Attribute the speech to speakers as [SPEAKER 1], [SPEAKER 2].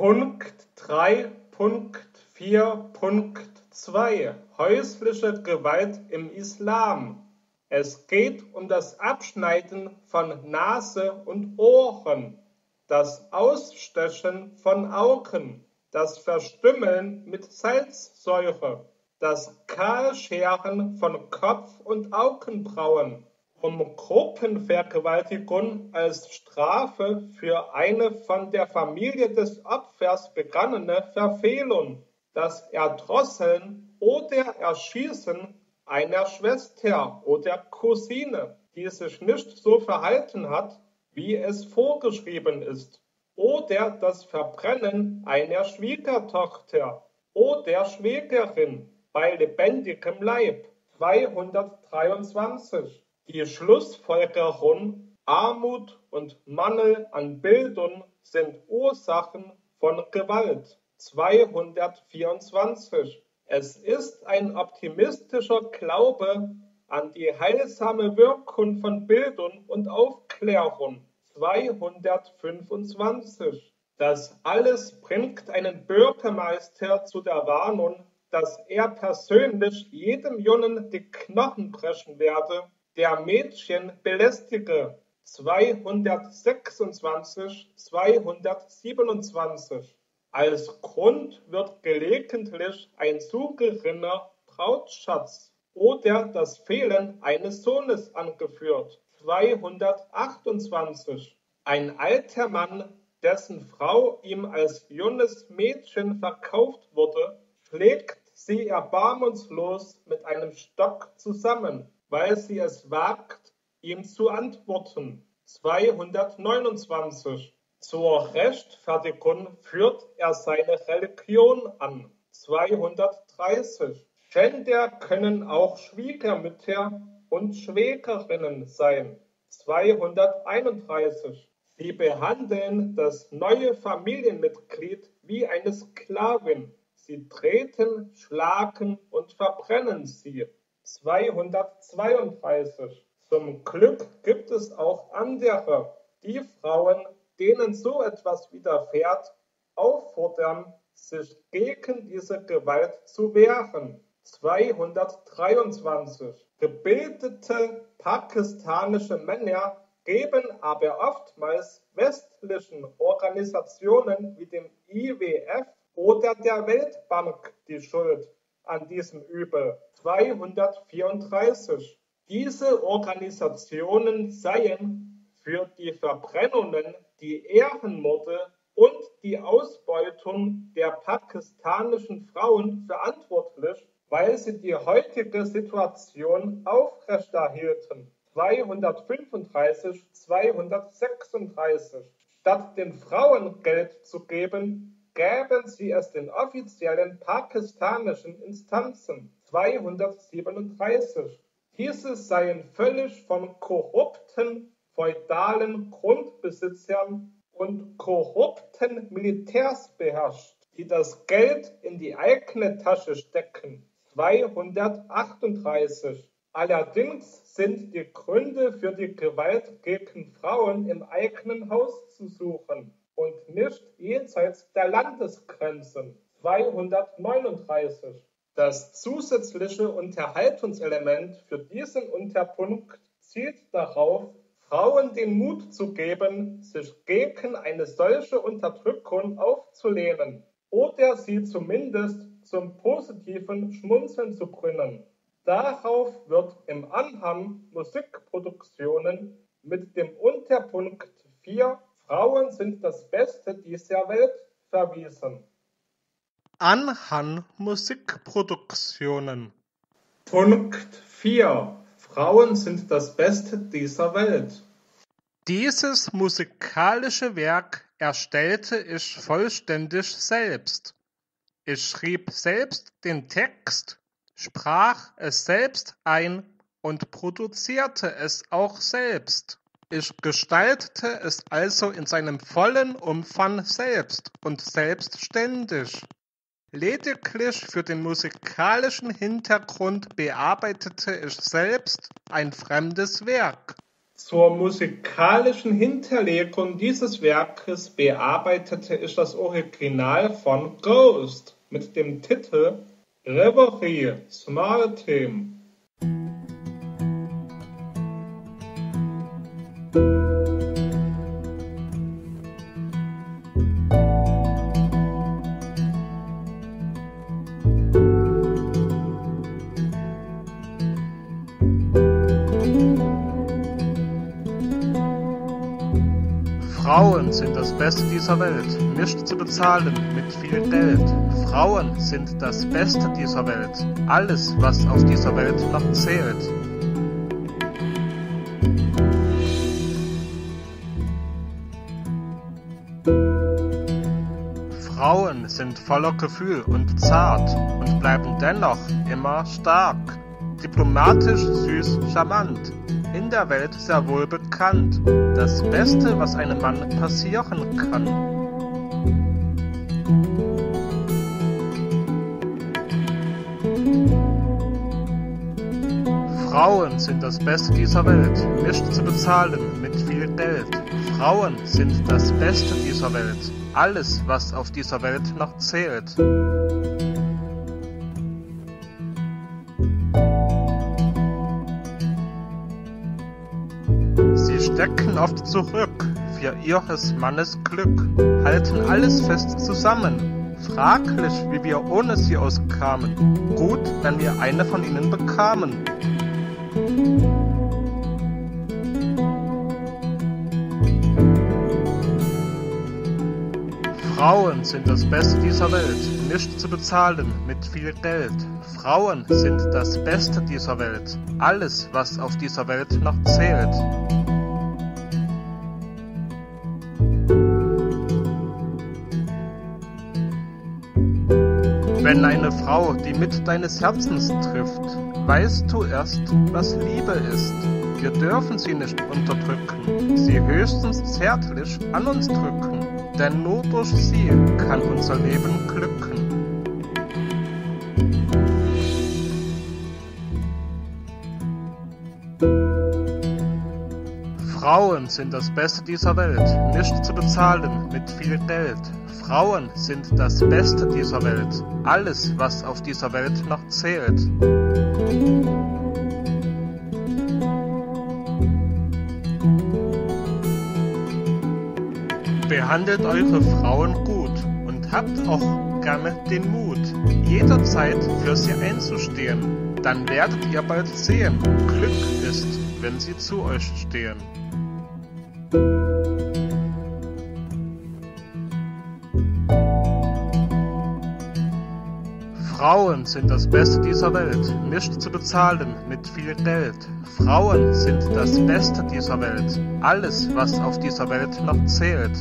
[SPEAKER 1] Punkt 3.4.2 Häusliche Gewalt im Islam. Es geht um das Abschneiden von Nase und Ohren, das Ausstechen von Augen, das Verstümmeln mit Salzsäure, das Kahlscheren von Kopf- und Augenbrauen, um Gruppenvergewaltigung als Strafe für eine von der Familie des Opfers begangene Verfehlung, das Erdrosseln oder Erschießen einer Schwester oder Cousine, die sich nicht so verhalten hat, wie es vorgeschrieben ist, oder das Verbrennen einer Schwiegertochter oder Schwägerin bei lebendigem Leib 223. Die Schlussfolgerung Armut und Mangel an Bildung sind Ursachen von Gewalt 224. Es ist ein optimistischer Glaube an die heilsame Wirkung von Bildung und Aufklärung 225. Das alles bringt einen Bürgermeister zu der Warnung, dass er persönlich jedem Jungen die Knochen brechen werde, der Mädchen belästige 226, 227. Als Grund wird gelegentlich ein souveräner Brautschatz oder das Fehlen eines Sohnes angeführt. 228. Ein alter Mann, dessen Frau ihm als junges Mädchen verkauft wurde, schlägt sie erbarmungslos mit einem Stock zusammen, weil sie es wagt, ihm zu antworten. 229. Zur Rechtfertigung führt er seine Religion an. 230. Schänder können auch Schwiegermütter und Schwägerinnen sein. 231. Sie behandeln das neue Familienmitglied wie eine Sklavin. Sie treten, schlagen und verbrennen sie. 232. Zum Glück gibt es auch andere, die Frauen denen so etwas widerfährt, auffordern, sich gegen diese Gewalt zu wehren. 223. Gebildete pakistanische Männer geben aber oftmals westlichen Organisationen wie dem IWF oder der Weltbank die Schuld an diesem Übel. 234. Diese Organisationen seien für die Verbrennungen die Ehrenmorde und die Ausbeutung der pakistanischen Frauen verantwortlich, weil sie die heutige Situation aufrechterhielten. 235, 236. Statt den Frauen Geld zu geben, gäben sie es den offiziellen pakistanischen Instanzen. 237. Diese seien völlig von korrupten feudalen Grundbesitzern und korrupten Militärs beherrscht, die das Geld in die eigene Tasche stecken. 238. Allerdings sind die Gründe für die Gewalt gegen Frauen im eigenen Haus zu suchen und nicht jenseits der Landesgrenzen. 239. Das zusätzliche Unterhaltungselement für diesen Unterpunkt zielt darauf, Frauen den Mut zu geben, sich gegen eine solche Unterdrückung aufzulehnen oder sie zumindest zum positiven Schmunzeln zu bringen. Darauf wird im Anhang Musikproduktionen mit dem Unterpunkt 4 Frauen sind das Beste dieser Welt verwiesen.
[SPEAKER 2] Anhang Musikproduktionen
[SPEAKER 1] Punkt 4 Frauen sind das Beste dieser Welt.
[SPEAKER 2] Dieses musikalische Werk erstellte ich vollständig selbst. Ich schrieb selbst den Text, sprach es selbst ein und produzierte es auch selbst. Ich gestaltete es also in seinem vollen Umfang selbst und selbstständig. Lediglich für den musikalischen Hintergrund bearbeitete ich selbst ein fremdes Werk.
[SPEAKER 1] Zur musikalischen Hinterlegung dieses Werkes bearbeitete ich das Original von Ghost mit dem Titel Reverie Small Team.
[SPEAKER 2] Frauen sind das Beste dieser Welt, nicht zu bezahlen mit viel Geld. Frauen sind das Beste dieser Welt, alles, was auf dieser Welt noch zählt. Frauen sind voller Gefühl und zart und bleiben dennoch immer stark, diplomatisch, süß, charmant in der Welt sehr wohl bekannt. Das Beste, was einem Mann passieren kann. Frauen sind das Beste dieser Welt, nicht zu bezahlen mit viel Geld. Frauen sind das Beste dieser Welt, alles, was auf dieser Welt noch zählt. Stecken oft zurück für ihres Mannes Glück, halten alles fest zusammen. Fraglich, wie wir ohne sie auskamen. Gut, wenn wir eine von ihnen bekamen. Frauen sind das Beste dieser Welt, nicht zu bezahlen mit viel Geld. Frauen sind das Beste dieser Welt, alles, was auf dieser Welt noch zählt. Wenn eine Frau die mit deines Herzens trifft, weißt du erst, was Liebe ist. Wir dürfen sie nicht unterdrücken, sie höchstens zärtlich an uns drücken, denn nur durch sie kann unser Leben glücken. Frauen sind das Beste dieser Welt, nicht zu bezahlen mit viel Geld. Frauen sind das Beste dieser Welt, alles, was auf dieser Welt noch zählt. Behandelt eure Frauen gut und habt auch gerne den Mut, jederzeit für sie einzustehen. Dann werdet ihr bald sehen, Glück ist, wenn sie zu euch stehen. Frauen sind das Beste dieser Welt, nicht zu bezahlen mit viel Geld. Frauen sind das Beste dieser Welt, alles, was auf dieser Welt noch zählt.